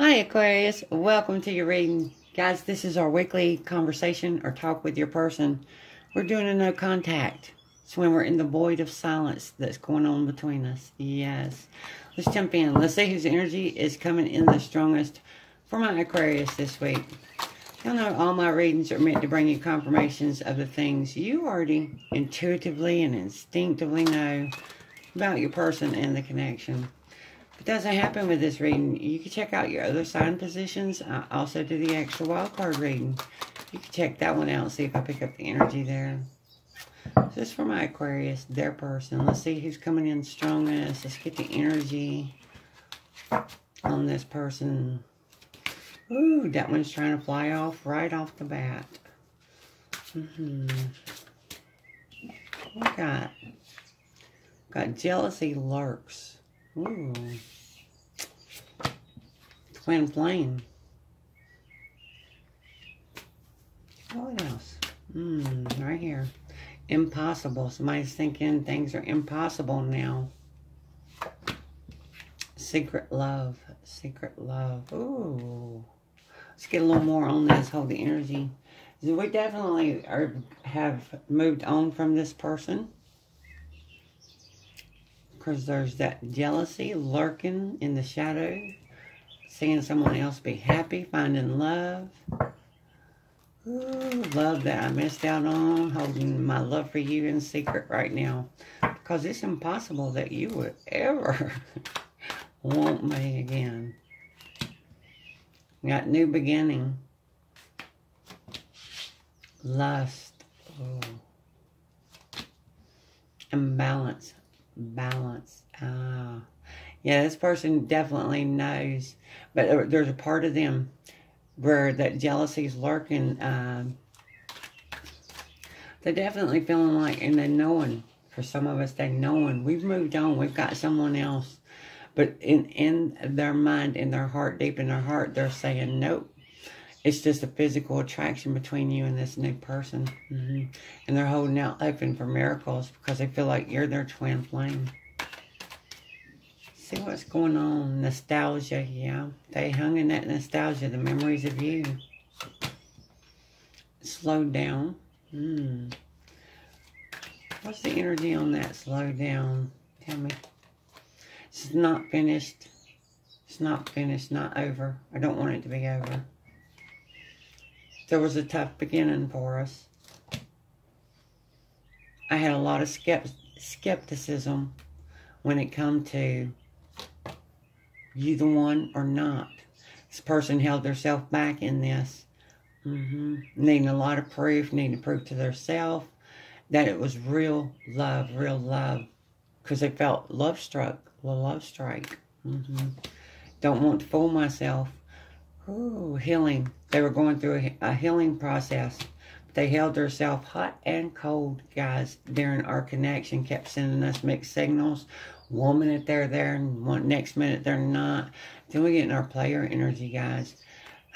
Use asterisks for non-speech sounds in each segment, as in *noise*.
Hi, Aquarius. Welcome to your reading. Guys, this is our weekly conversation or talk with your person. We're doing a no contact. It's when we're in the void of silence that's going on between us. Yes. Let's jump in. Let's see whose energy is coming in the strongest for my Aquarius this week. Y'all know all my readings are meant to bring you confirmations of the things you already intuitively and instinctively know about your person and the connection. It doesn't happen with this reading, you can check out your other sign positions. I also do the extra wild card reading. You can check that one out, and see if I pick up the energy there. This is for my Aquarius, their person. Let's see who's coming in strongest. Let's get the energy on this person. Ooh, that one's trying to fly off right off the bat. Mm -hmm. We got, got jealousy lurks. Ooh. Twin flame. What else? Hmm, right here. Impossible. Somebody's thinking things are impossible now. Secret love. Secret love. Ooh. Let's get a little more on this. Hold the energy. We definitely are, have moved on from this person because there's that jealousy lurking in the shadow, seeing someone else be happy, finding love. Ooh, love that I missed out on, holding my love for you in secret right now. Because it's impossible that you would ever *laughs* want me again. Got new beginning. Lust. Imbalance balance. Ah, yeah, this person definitely knows, but there's a part of them where that jealousy is lurking. Um, they're definitely feeling like, and they're knowing, for some of us, they're knowing we've moved on, we've got someone else. But in, in their mind, in their heart, deep in their heart, they're saying, nope, it's just a physical attraction between you and this new person. Mm -hmm. And they're holding out hoping for miracles because they feel like you're their twin flame. See what's going on. Nostalgia, yeah. They hung in that nostalgia, the memories of you. Slow down. Hmm. What's the energy on that? Slow down. Tell me. It's not finished. It's not finished, not over. I don't want it to be over there was a tough beginning for us. I had a lot of skept skepticism when it come to you the one or not. This person held herself back in this. Mm -hmm. Needing a lot of proof, needing to prove to themselves that it was real love, real love. Because they felt love struck, love strike. Mm -hmm. Don't want to fool myself. Ooh, healing. They were going through a, a healing process. They held themselves hot and cold, guys, during our connection. Kept sending us mixed signals. One minute they're there, and one next minute they're not. Then we get in our player energy, guys.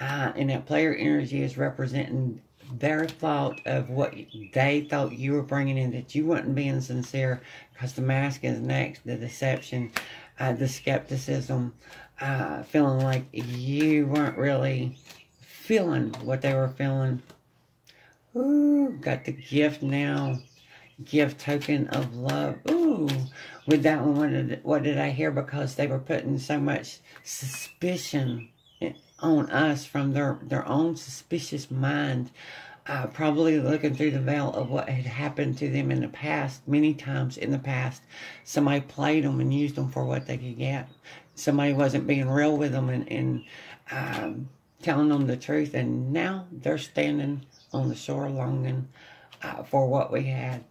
Uh, and that player energy is representing their thought of what they thought you were bringing in, that you wasn't being sincere, because the mask is next, the deception, uh, the skepticism, uh, feeling like you weren't really feeling what they were feeling. Ooh, got the gift now. Gift token of love. Ooh, with that one, what did, what did I hear? Because they were putting so much suspicion on us from their, their own suspicious mind. Uh, probably looking through the veil of what had happened to them in the past, many times in the past. Somebody played them and used them for what they could get somebody wasn't being real with them and, and um, telling them the truth. And now they're standing on the shore longing uh, for what we had,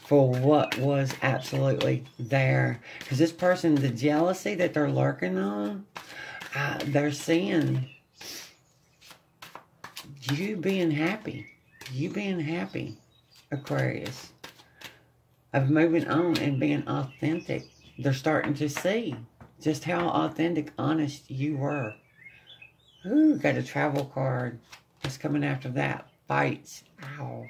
for what was absolutely there. Because this person, the jealousy that they're lurking on, uh, they're seeing you being happy. You being happy, Aquarius. Of moving on and being authentic. They're starting to see just how authentic, honest you were. Ooh, got a travel card. What's coming after that? Fights. Ow.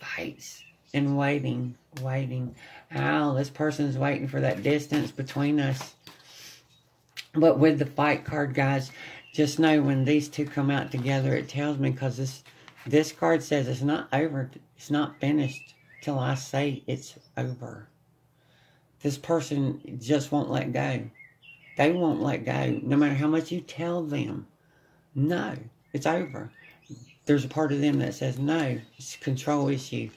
Fights. And waiting. Waiting. Ow, this person's waiting for that distance between us. But with the fight card, guys, just know when these two come out together, it tells me because this this card says it's not over, it's not finished till I say it's over. This person just won't let go. They won't let go, no matter how much you tell them. No, it's over. There's a part of them that says no, it's a control issue.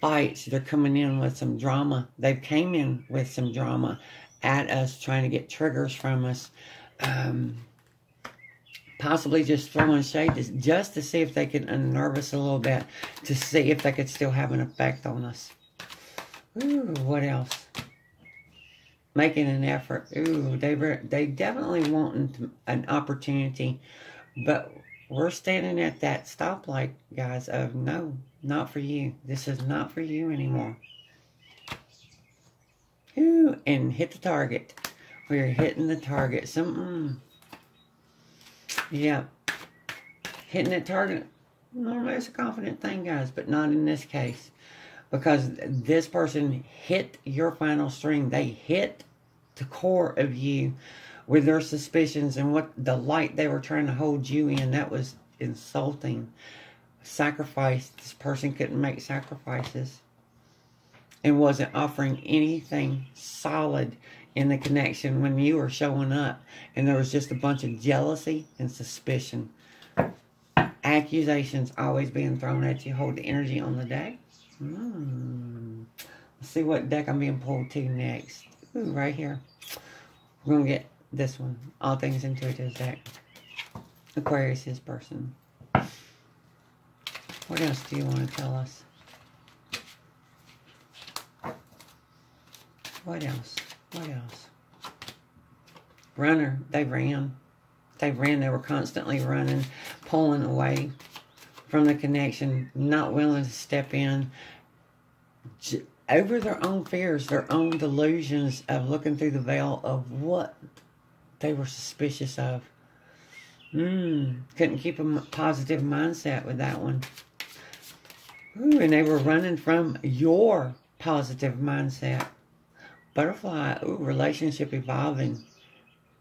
Fights, they're coming in with some drama. They've came in with some drama at us, trying to get triggers from us. Um, possibly just throwing shade just to see if they can unnerve us a little bit, to see if they could still have an effect on us. Ooh, what else? Making an effort. Ooh, they they definitely want an opportunity, but we're standing at that stoplight, guys, of no, not for you. This is not for you anymore. Ooh, and hit the target. We're hitting the target. Some, mm. Yeah. Hitting that target, normally it's a confident thing, guys, but not in this case. Because this person hit your final string. They hit the core of you with their suspicions and what the light they were trying to hold you in. That was insulting. Sacrifice. This person couldn't make sacrifices and wasn't offering anything solid in the connection when you were showing up. And there was just a bunch of jealousy and suspicion. Accusations always being thrown at you. Hold the energy on the deck. Hmm. Let's see what deck I'm being pulled to next. Ooh, right here. We're going to get this one. All things intuitive deck. Aquarius is person. What else do you want to tell us? What else? What else? Runner. They ran. They ran. They were constantly running, pulling away from the connection, not willing to step in over their own fears, their own delusions of looking through the veil of what they were suspicious of. Mm, couldn't keep a positive mindset with that one. Ooh, and they were running from your positive mindset. Butterfly, ooh, relationship evolving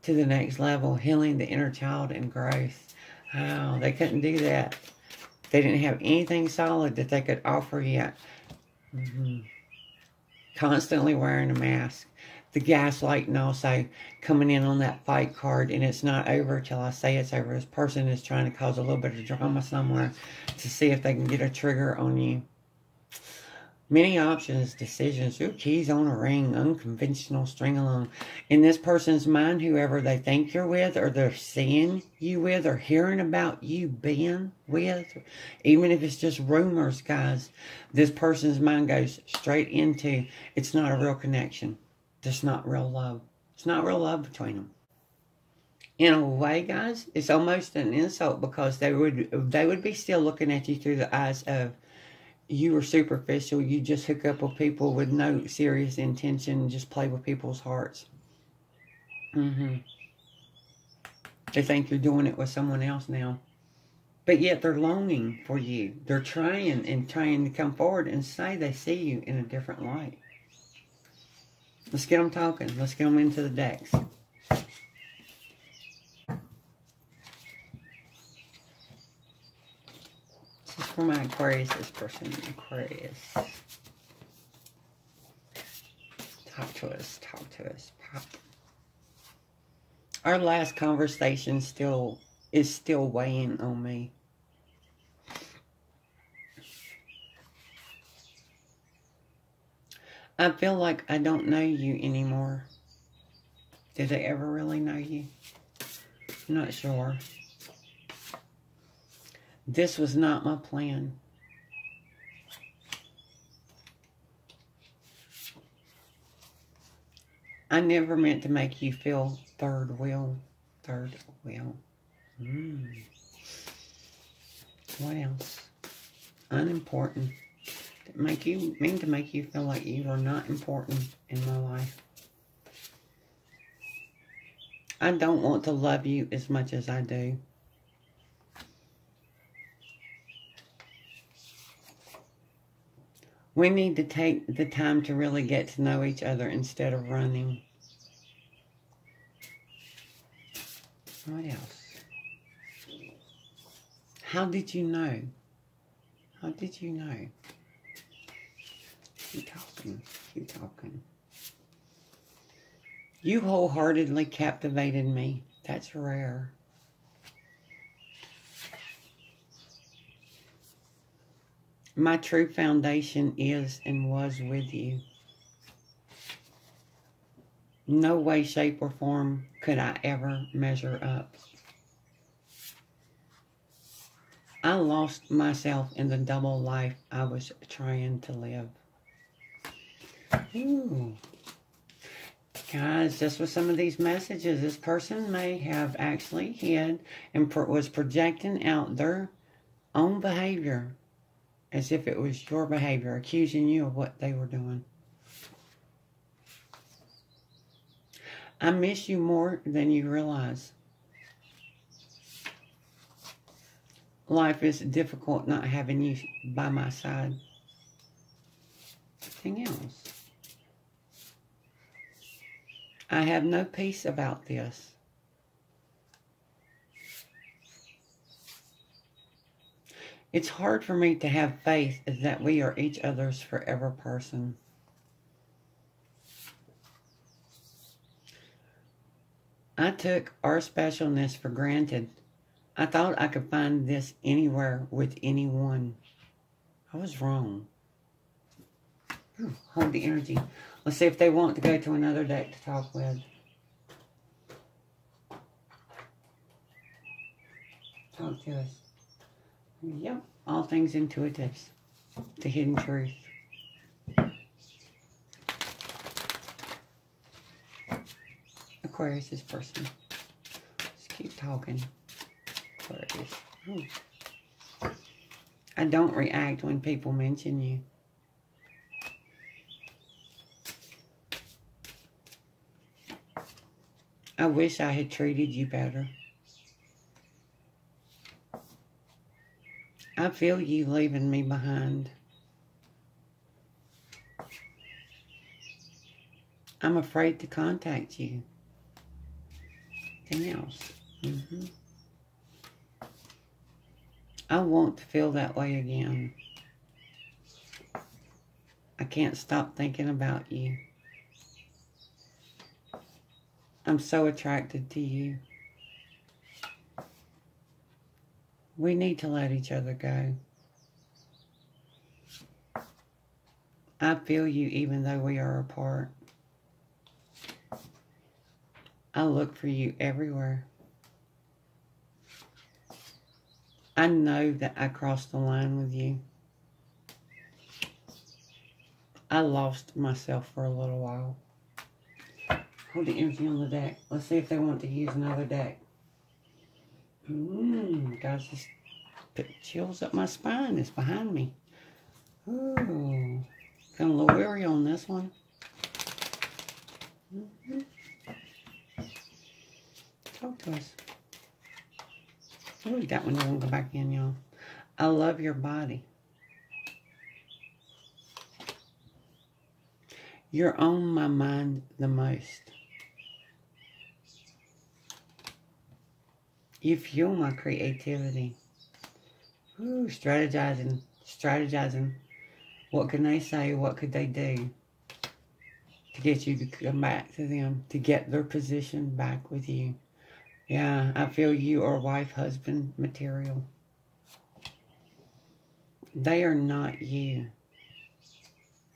to the next level, healing the inner child and growth. Wow, they couldn't do that. They didn't have anything solid that they could offer yet. Mm-hmm. Constantly wearing a mask. The gaslighting also coming in on that fight card, and it's not over till I say it's over. This person is trying to cause a little bit of drama somewhere to see if they can get a trigger on you. Many options, decisions, ooh, keys on a ring, unconventional string along. In this person's mind, whoever they think you're with, or they're seeing you with, or hearing about you being with, even if it's just rumors, guys, this person's mind goes straight into it's not a real connection. It's not real love. It's not real love between them. In a way, guys, it's almost an insult because they would they would be still looking at you through the eyes of you were superficial. You just hook up with people with no serious intention, just play with people's hearts. Mm-hmm. They think you're doing it with someone else now. But yet they're longing for you. They're trying and trying to come forward and say they see you in a different light. Let's get them talking. Let's get them into the decks. For my Aquarius, this person, Aquarius. Talk to us, talk to us, pop. Our last conversation still is still weighing on me. I feel like I don't know you anymore. Did I ever really know you? I'm not sure. This was not my plan. I never meant to make you feel third wheel. Third wheel. Mm. What else? Unimportant. Make you mean to make you feel like you are not important in my life. I don't want to love you as much as I do. We need to take the time to really get to know each other instead of running. What else? How did you know? How did you know? Keep talking. Keep talking. You wholeheartedly captivated me. That's rare. My true foundation is and was with you. No way, shape, or form could I ever measure up. I lost myself in the double life I was trying to live. Ooh. Guys, just with some of these messages, this person may have actually hid and was projecting out their own behavior as if it was your behavior, accusing you of what they were doing. I miss you more than you realize. Life is difficult not having you by my side. Anything else? I have no peace about this. It's hard for me to have faith that we are each other's forever person. I took our specialness for granted. I thought I could find this anywhere with anyone. I was wrong. Hmm, hold the energy. Let's see if they want to go to another deck to talk with. Talk to us. Yep, all things intuitives. The hidden truth. Aquarius is person. Just keep talking. Aquarius. Ooh. I don't react when people mention you. I wish I had treated you better. I feel you leaving me behind. I'm afraid to contact you anything else. Mm -hmm. I won't feel that way again. I can't stop thinking about you. I'm so attracted to you. We need to let each other go. I feel you even though we are apart. I look for you everywhere. I know that I crossed the line with you. I lost myself for a little while. Hold the energy on the deck. Let's see if they want to use another deck. Mmm, guys, just put chills up my spine. It's behind me. Ooh, feeling a little weary on this one. Mm -hmm. Talk to us. Oh, that one won't go back in, y'all. I love your body. You're on my mind the most. You fuel my creativity. Ooh, strategizing, strategizing. What can they say? What could they do to get you to come back to them, to get their position back with you? Yeah, I feel you are wife, husband material. They are not you.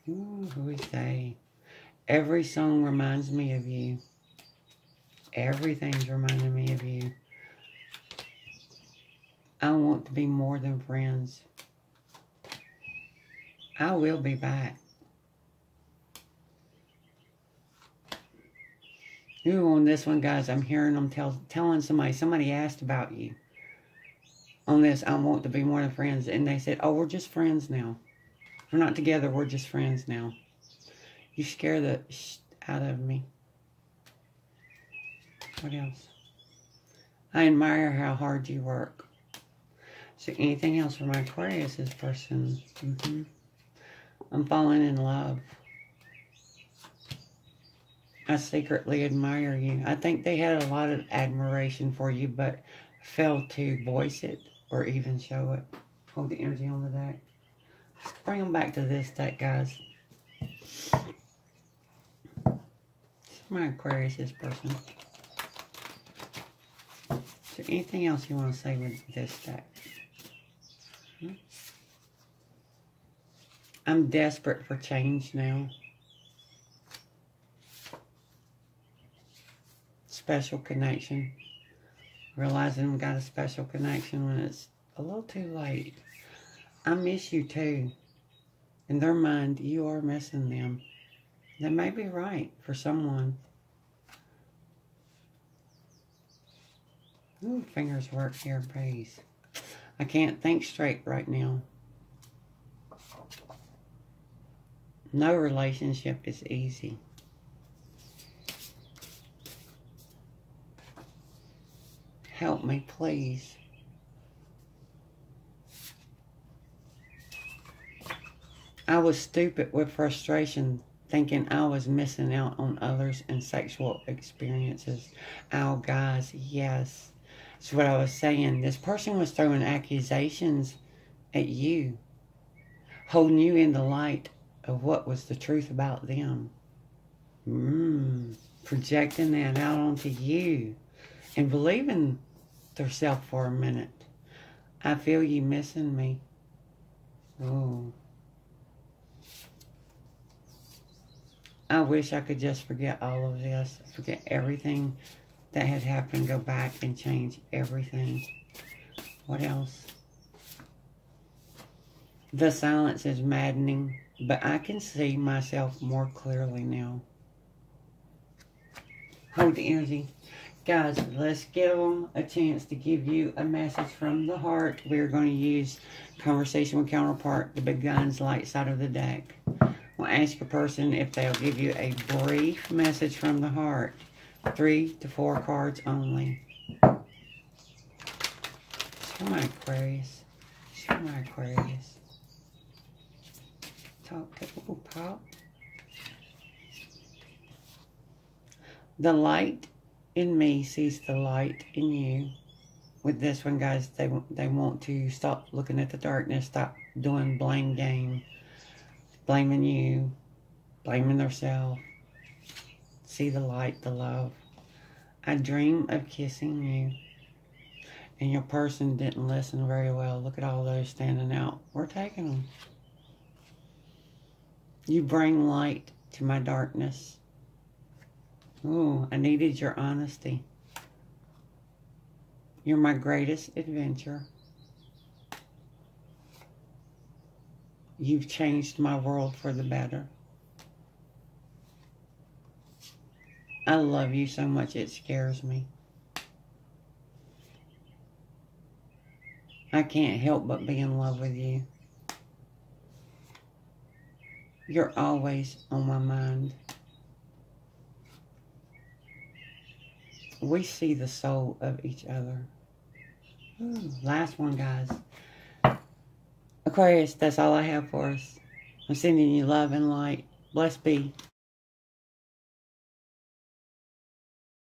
Ooh, who is they? Every song reminds me of you. Everything's reminding me of you. I want to be more than friends. I will be back. Ooh, on this one, guys, I'm hearing them tell, telling somebody, somebody asked about you. On this, I want to be more than friends. And they said, oh, we're just friends now. We're not together, we're just friends now. You scare the sh out of me. What else? I admire how hard you work. So anything else for my Aquarius, this person? Mm -hmm. I'm falling in love. I secretly admire you. I think they had a lot of admiration for you, but failed to voice it or even show it. Hold the energy on the deck. Bring them back to this deck, guys. My Aquarius, this person. Is there anything else you want to say with this deck? Hmm? I'm desperate for change now. Special connection. Realizing I've got a special connection when it's a little too late. I miss you too. In their mind, you are missing them. They may be right for someone. Ooh, fingers work here, please. I can't think straight right now. No relationship is easy. Help me, please. I was stupid with frustration, thinking I was missing out on others and sexual experiences. Oh, guys, yes. That's what I was saying. This person was throwing accusations at you, holding you in the light of what was the truth about them. Mm, projecting that out onto you and believing themselves for a minute. I feel you missing me. Oh. I wish I could just forget all of this, forget everything that had happened, go back and change everything. What else? The silence is maddening. But I can see myself more clearly now. Hold the energy. Guys, let's give them a chance to give you a message from the heart. We're going to use Conversation with Counterpart, the big guns, light side of the deck. We'll ask a person if they'll give you a brief message from the heart. Three to four cards only. My Aquarius. My Aquarius talk to Ooh, pop. The light in me sees the light in you. With this one, guys, they they want to stop looking at the darkness, stop doing blame game, blaming you, blaming themselves. See the light, the love. I dream of kissing you. And your person didn't listen very well. Look at all those standing out. We're taking them. You bring light to my darkness. Ooh, I needed your honesty. You're my greatest adventure. You've changed my world for the better. I love you so much it scares me. I can't help but be in love with you. You're always on my mind. We see the soul of each other. Ooh, last one, guys. Aquarius, that's all I have for us. I'm sending you love and light. Blessed be.